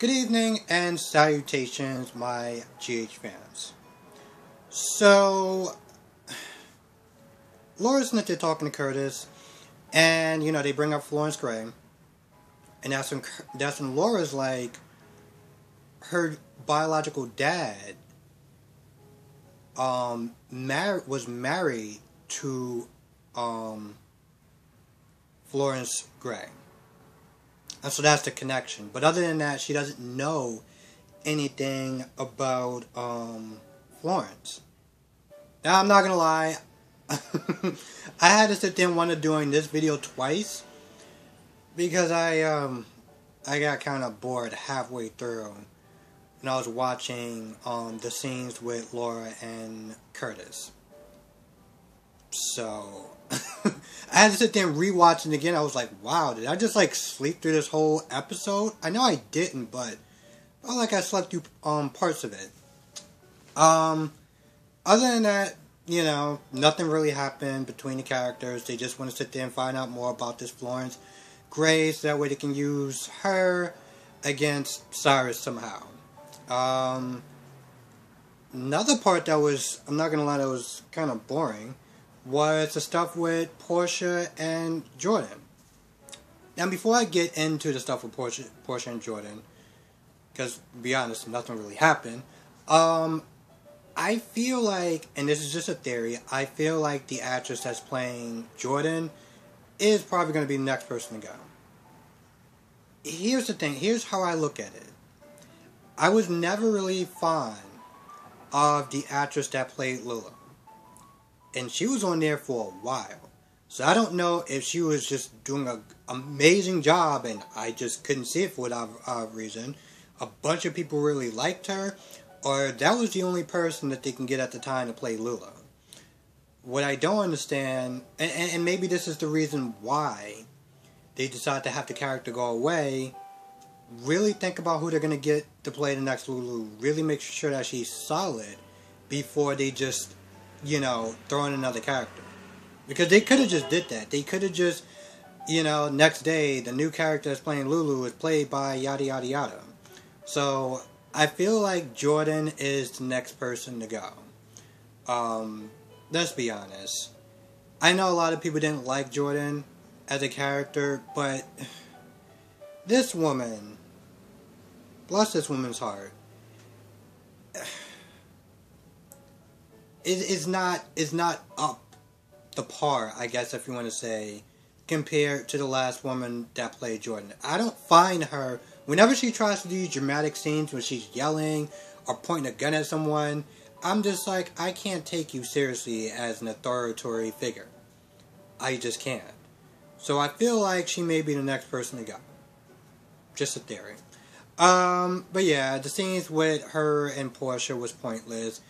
Good evening and salutations, my GH fans. So, Laura's there talking to Curtis, and you know they bring up Florence Grey, and that's when that's when Laura's like, her biological dad, um, mar- was married to, um, Florence Grey. And so that's the connection. But other than that, she doesn't know anything about um, Florence. Now, I'm not going to lie. I had to sit there and to doing this video twice. Because I, um, I got kind of bored halfway through. And I was watching um, the scenes with Laura and Curtis. So, I had to sit there and rewatch it again. I was like, wow, did I just like sleep through this whole episode? I know I didn't, but I like I slept through um, parts of it. Um, other than that, you know, nothing really happened between the characters. They just want to sit there and find out more about this Florence Grace. That way they can use her against Cyrus somehow. Um, another part that was, I'm not going to lie, that was kind of boring was the stuff with Portia and Jordan. Now, before I get into the stuff with Portia, Portia and Jordan, because to be honest, nothing really happened. Um, I feel like, and this is just a theory, I feel like the actress that's playing Jordan is probably going to be the next person to go. Here's the thing. Here's how I look at it. I was never really fond of the actress that played Lulu and she was on there for a while. So I don't know if she was just doing an amazing job and I just couldn't see it for whatever uh, reason. A bunch of people really liked her, or that was the only person that they can get at the time to play Lulu. What I don't understand, and, and maybe this is the reason why they decide to have the character go away, really think about who they're going to get to play the next Lulu. Really make sure that she's solid before they just you know, throw in another character. Because they could have just did that. They could have just, you know, next day the new character that's playing Lulu is played by yada yada yada. So I feel like Jordan is the next person to go. Um, let's be honest. I know a lot of people didn't like Jordan as a character, but this woman, bless this woman's heart, is not is not up the par, I guess if you want to say, compared to the last woman that played Jordan. I don't find her whenever she tries to do dramatic scenes when she's yelling or pointing a gun at someone, I'm just like I can't take you seriously as an authoritative figure. I just can't. So I feel like she may be the next person to go. Just a theory. Um, but yeah, the scenes with her and Portia was pointless.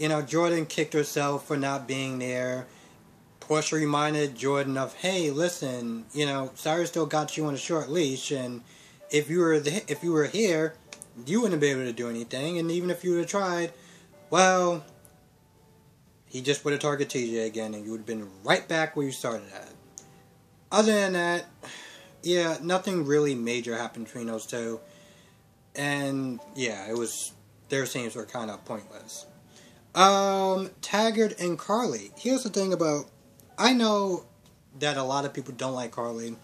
You know, Jordan kicked herself for not being there. Portia reminded Jordan of, hey, listen, you know, Cyrus still got you on a short leash, and if you were the, if you were here, you wouldn't be able to do anything, and even if you would have tried, well, he just would have targeted TJ again, and you would have been right back where you started at. Other than that, yeah, nothing really major happened between those two, and yeah, it was their scenes were kind of pointless. Um, Taggart and Carly. Here's the thing about I know that a lot of people don't like Carly.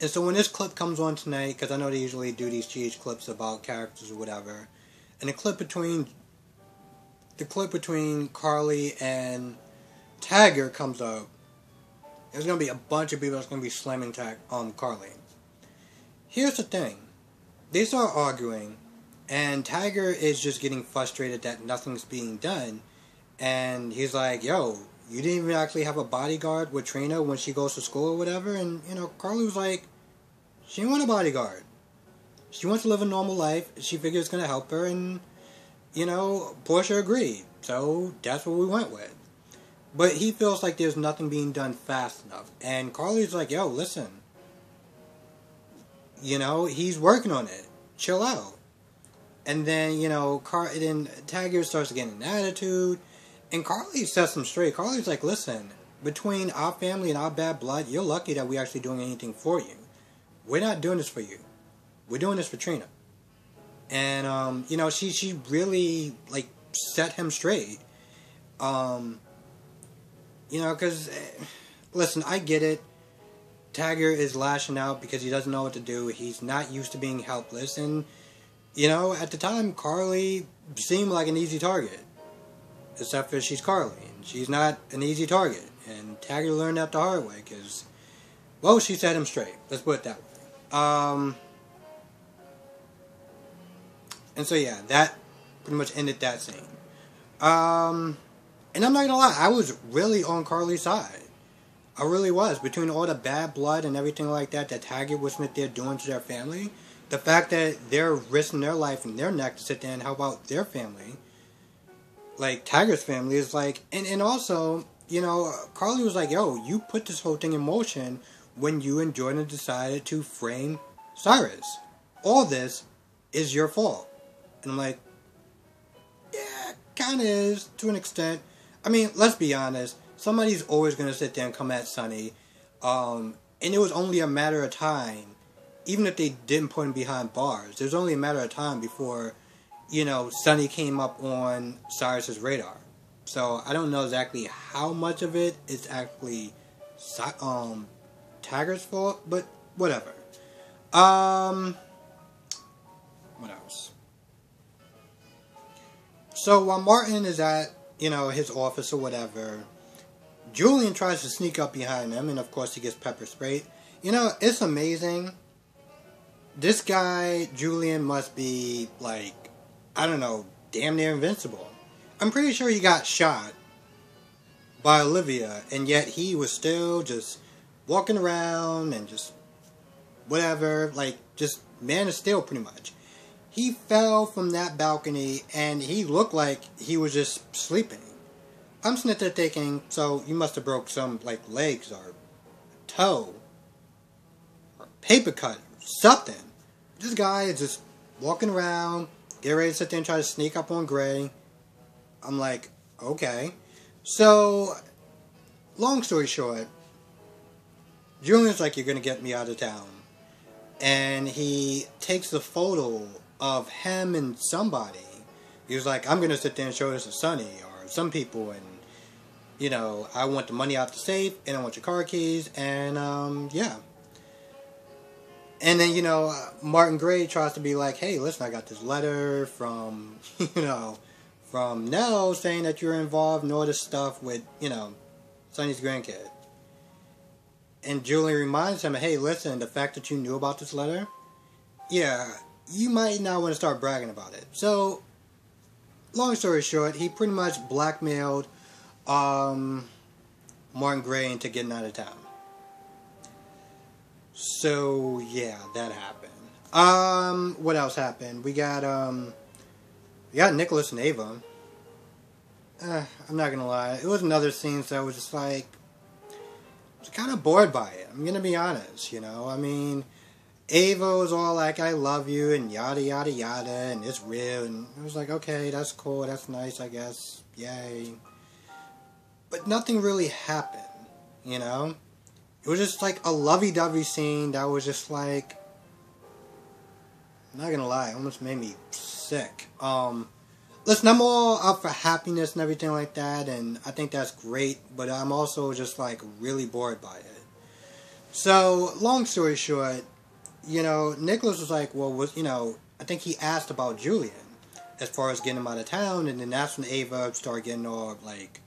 And so when this clip comes on tonight, because I know they usually do these GH clips about characters or whatever, and the clip between the clip between Carly and Taggart comes up, there's gonna be a bunch of people that's gonna be slamming tag on um, Carly. Here's the thing. They start arguing and Taggart is just getting frustrated that nothing's being done. And he's like, yo, you didn't even actually have a bodyguard with Trina when she goes to school or whatever. And, you know, Carly was like, she didn't want a bodyguard. She wants to live a normal life. She figures it's going to help her. And, you know, Portia agreed. So that's what we went with. But he feels like there's nothing being done fast enough. And Carly's like, yo, listen. You know, he's working on it. Chill out. And then, you know, Car- then Taggart starts getting an attitude. And Carly sets him straight. Carly's like, listen, between our family and our bad blood, you're lucky that we're actually doing anything for you. We're not doing this for you. We're doing this for Trina. and um, you know she she really like set him straight. Um, you know, because listen, I get it. Taggart is lashing out because he doesn't know what to do. He's not used to being helpless, and you know, at the time, Carly seemed like an easy target, except for she's Carly, and she's not an easy target. And Taggart learned that the hard way because, well, she set him straight. Let's put it that way. Um, and so yeah, that pretty much ended that scene. Um, and I'm not gonna lie, I was really on Carly's side. I really was. Between all the bad blood and everything like that that Taggart was Smith there doing to their family, the fact that they're risking their life and their neck to sit there and help out their family, like Taggart's family, is like, and, and also, you know, Carly was like, yo, you put this whole thing in motion when you and Jordan decided to frame Cyrus. All this is your fault. And I'm like, yeah, kind of is to an extent. I mean, let's be honest. Somebody's always going to sit there and come at Sonny. Um, and it was only a matter of time, even if they didn't put him behind bars, there's only a matter of time before, you know, Sonny came up on Cyrus's radar. So I don't know exactly how much of it is actually um, Taggart's fault, but whatever. Um, what else? So while Martin is at you know, his office or whatever. Julian tries to sneak up behind him, and of course he gets pepper sprayed. You know, it's amazing. This guy, Julian, must be like, I don't know, damn near invincible. I'm pretty sure he got shot by Olivia, and yet he was still just walking around and just whatever, like just man of steel pretty much. He fell from that balcony and he looked like he was just sleeping. I'm sitting there thinking, so you must have broke some like legs or toe or paper cut or something. This guy is just walking around, get ready to sit there and try to sneak up on Grey. I'm like, okay. So, long story short, Julian's like, you're gonna get me out of town. And he takes the photo of him and somebody. He was like, I'm gonna sit there and show this to Sonny or some people, and you know, I want the money out the safe, and I want your car keys, and um, yeah. And then you know, Martin Grey tries to be like, hey, listen, I got this letter from you know, from Nelle saying that you're involved in all this stuff with you know, Sonny's grandkid. And Julie reminds him, hey, listen, the fact that you knew about this letter, yeah, you might not want to start bragging about it. So, long story short, he pretty much blackmailed um, Martin Grey into getting out of town. So yeah, that happened. Um, what else happened? We got um, we got Nicholas and Ava. Uh, I'm not gonna lie, it was another scene that I was just like, I was kind of bored by it. I'm gonna be honest. You know, I mean Ava was all like, I love you, and yada, yada, yada, and it's real. And I was like, okay, that's cool, that's nice, I guess. Yay. But nothing really happened, you know? It was just like a lovey dovey scene that was just like. I'm not gonna lie, almost made me sick. Um, listen, I'm all up for happiness and everything like that, and I think that's great, but I'm also just like really bored by it. So, long story short, you know, Nicholas was like, well, was you know, I think he asked about Julian as far as getting him out of town, and then that's when Ava started getting all like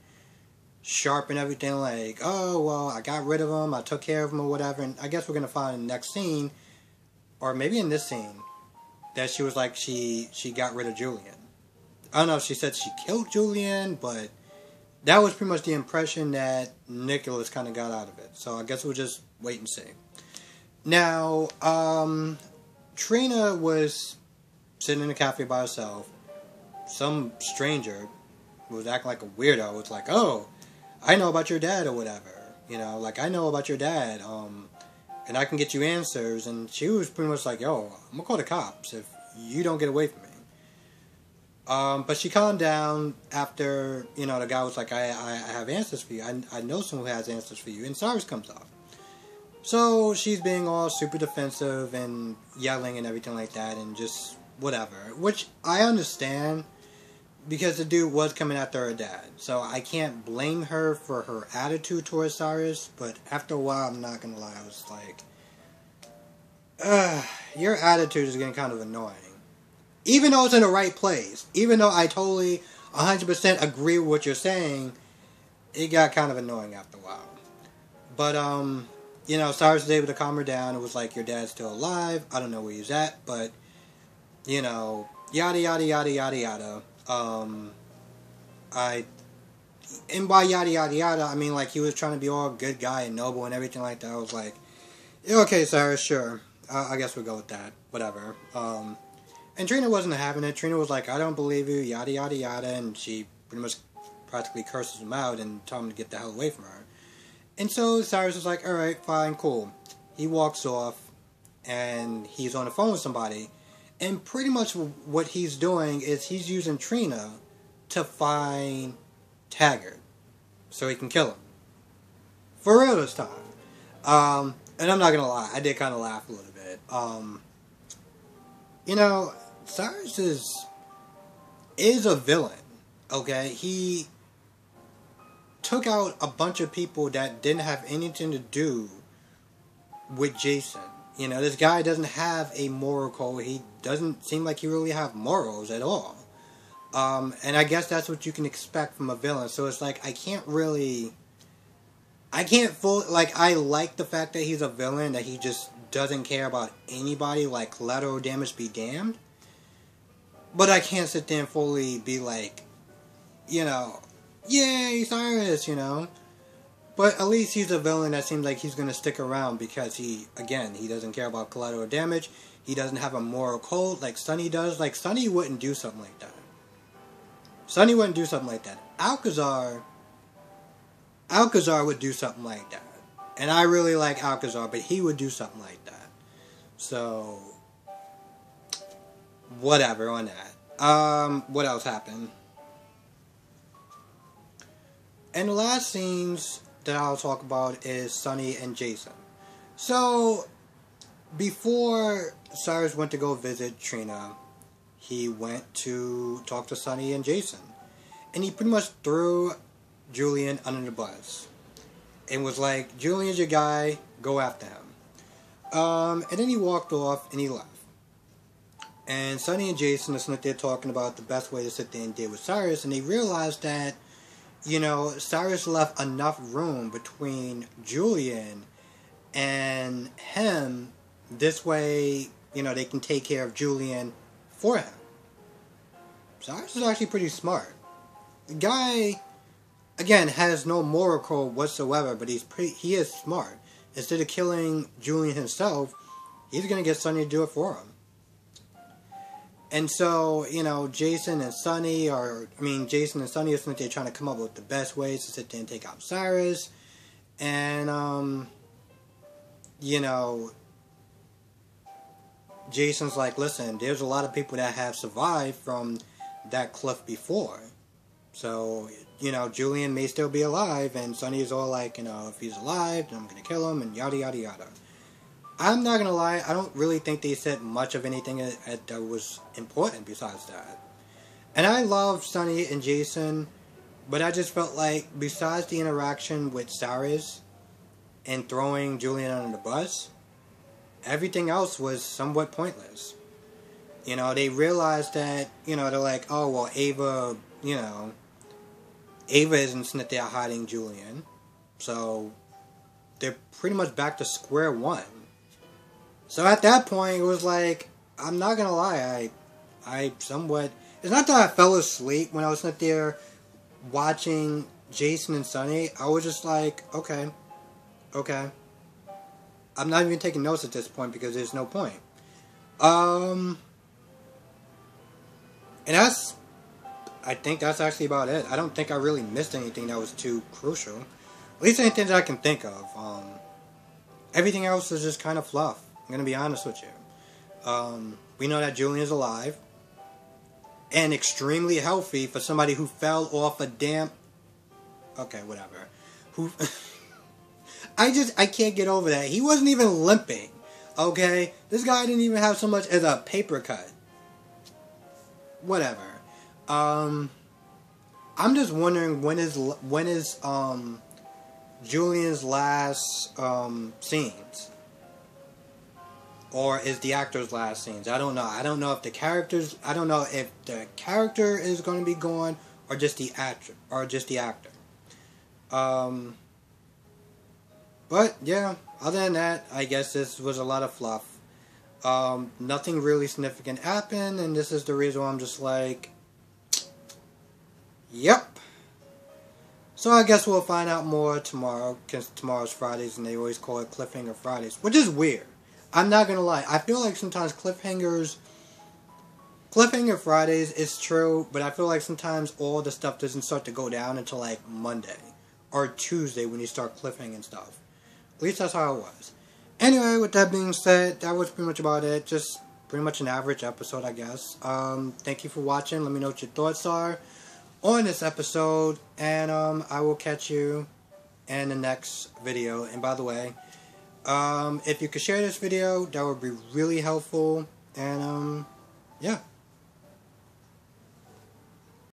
sharp and everything, like, oh well, I got rid of him, I took care of him or whatever, and I guess we're gonna find in the next scene, or maybe in this scene, that she was like she she got rid of Julian. I don't know if she said she killed Julian, but that was pretty much the impression that Nicholas kind of got out of it. So I guess we'll just wait and see. Now, um, Trina was sitting in a cafe by herself. Some stranger was acting like a weirdo. Was like, "Oh, I know about your dad or whatever." You know, like I know about your dad. Um, and I can get you answers. And she was pretty much like, "Yo, I'm gonna call the cops if you don't get away from me." Um, but she calmed down after you know the guy was like, "I I, I have answers for you. I I know someone who has answers for you." And Cyrus comes up. So she's being all super defensive and yelling and everything like that and just whatever. Which I understand because the dude was coming after her dad. So I can't blame her for her attitude towards Cyrus, but after a while, I'm not gonna lie, I was like, uh, your attitude is getting kind of annoying. Even though it's in the right place, even though I totally 100% agree with what you're saying, it got kind of annoying after a while. But, um, you know, Cyrus was able to calm her down. It was like, your dad's still alive. I don't know where he's at, but, you know, yada, yada, yada, yada, yada. Um, I, and by yada, yada, yada, I mean, like, he was trying to be all good guy and noble and everything like that. I was like, okay, Cyrus, sure. I guess we'll go with that. Whatever. Um, and Trina wasn't having it. Trina was like, I don't believe you, yada, yada, yada. And she pretty much practically curses him out and tells him to get the hell away from her. And so Cyrus was like, alright, fine, cool. He walks off and he's on the phone with somebody. And pretty much what he's doing is he's using Trina to find Taggart so he can kill him. For real this time. Um, and I'm not gonna lie, I did kind of laugh a little bit. Um, you know, Cyrus is is a villain. Okay, he took out a bunch of people that didn't have anything to do with Jason. You know, this guy doesn't have a moral code. He doesn't seem like he really have morals at all. Um, and I guess that's what you can expect from a villain. So it's like I can't really, I can't fully like I like the fact that he's a villain that he just doesn't care about anybody. Like collateral damage be damned. But I can't sit there and fully be like, you know, yay, Cyrus, you know. But at least he's a villain that seems like he's going to stick around because he, again, he doesn't care about collateral damage. He doesn't have a moral code like Sonny does. Like, Sonny wouldn't do something like that. Sonny wouldn't do something like that. Alcazar, Alcazar would do something like that. And I really like Alcazar, but he would do something like that. So, whatever on that. Um, what else happened? And the last scenes that I'll talk about is Sonny and Jason. So, before Cyrus went to go visit Trina, he went to talk to Sonny and Jason. And he pretty much threw Julian under the bus. And was like, Julian's your guy, go after him. Um, and then he walked off and he left. And Sonny and Jason are sitting there talking about the best way to sit there and deal with Cyrus, and they realized that you know, Cyrus left enough room between Julian and him. This way, you know, they can take care of Julian for him. Cyrus is actually pretty smart. The guy, again, has no moral code whatsoever, but he's pretty, he is smart. Instead of killing Julian himself, he's gonna get Sonny to do it for him. And so, you know, Jason and Sonny are, I mean, Jason and Sonny are they're trying to come up with the best ways to sit there and take out Cyrus. And, um, you know, Jason's like, listen, there's a lot of people that have survived from that cliff before. So, you know, Julian may still be alive, and Sonny's all like, you know, if he's alive, then I'm gonna kill him, and yada yada yada. I'm not gonna lie, I don't really think they said much of anything that, was important besides that. And I love Sonny and Jason, but I just felt like besides the interaction with Cyrus and throwing Julian under the bus, everything else was somewhat pointless. You know, they realized that, you know, they're like, oh, well, Ava, you know, Ava isn't sitting there hiding Julian. So, they're pretty much back to square one. So at that point, it was like, I'm not gonna lie, I, I somewhat. It's not that I fell asleep when I was sitting there watching Jason and Sonny. I was just like, okay, okay. I'm not even taking notes at this point because there's no point. Um, and that's, I think that's actually about it. I don't think I really missed anything that was too crucial. At least anything that I can think of. Um, everything else is just kind of fluff. I'm going to be honest with you. Um, we know that Julian is alive and extremely healthy for somebody who fell off a damn. Okay, whatever. Who. I just. I can't get over that. He wasn't even limping. Okay? This guy didn't even have so much as a paper cut. whatever. Um, I'm just wondering when is when is um Julian's last um scenes, or is the actor's last scenes? I don't know. I don't know if the characters. I don't know if the character is going to be gone or just the actor or just the actor. Um. But yeah, other than that, I guess this was a lot of fluff. Um, nothing really significant happened, and this is the reason why I'm just like, yep. So I guess we'll find out more tomorrow, because tomorrow's Fridays, and they always call it Cliffhanger Fridays, which is weird. I'm not gonna lie. I feel like sometimes cliffhangers, Cliffhanger Fridays is true, but I feel like sometimes all the stuff doesn't start to go down until like Monday or Tuesday when you start cliffhanging stuff. At least that's how it was. Anyway, with that being said, that was pretty much about it. Just pretty much an average episode, I guess. Um, thank you for watching. Let me know what your thoughts are on this episode. And um, I will catch you in the next video. And by the way, um, if you could share this video, that would be really helpful. And um, yeah.